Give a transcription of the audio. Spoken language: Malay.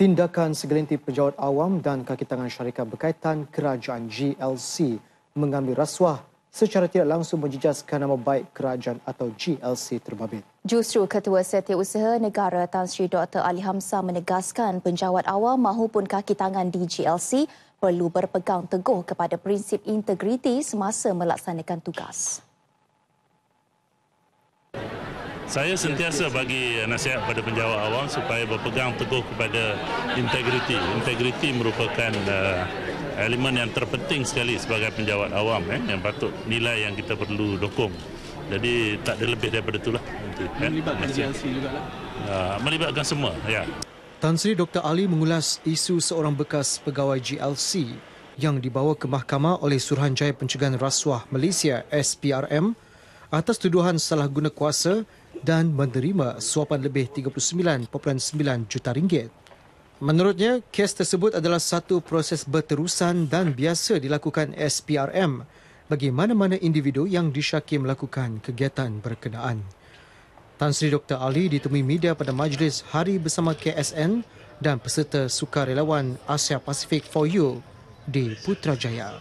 Tindakan segelintir pejabat awam dan kaki tangan syarikat berkaitan kerajaan GLC mengambil rasuah secara tidak langsung menjejaskan nama baik kerajaan atau GLC terbabit. Justru Ketua Setiausaha Negara Tan Sri Dr. Ali Hamzah menegaskan penjawat awam mahupun kaki tangan di GLC perlu berpegang teguh kepada prinsip integriti semasa melaksanakan tugas. Saya sentiasa bagi nasihat kepada penjawat awam supaya berpegang teguh kepada integriti. Integriti merupakan uh, elemen yang terpenting sekali sebagai penjawat awam eh, yang patut nilai yang kita perlu dokong. Jadi tak ada lebih daripada itulah. Nanti, eh. Melibatkan GLC juga lah. Uh, melibatkan semua, ya. Tan Sri Dr. Ali mengulas isu seorang bekas pegawai GLC yang dibawa ke mahkamah oleh Suruhanjaya Pencegahan Rasuah Malaysia SPRM atas tuduhan salah guna kuasa dan menerima suapan lebih 39.9 juta ringgit. Menurutnya, kes tersebut adalah satu proses berterusan dan biasa dilakukan SPRM bagi mana-mana individu yang disyaki melakukan kegiatan berkenaan. Tan Sri Dr. Ali ditemui media pada majlis Hari Bersama KSN dan peserta sukarelawan Asia Pacific for You di Putrajaya.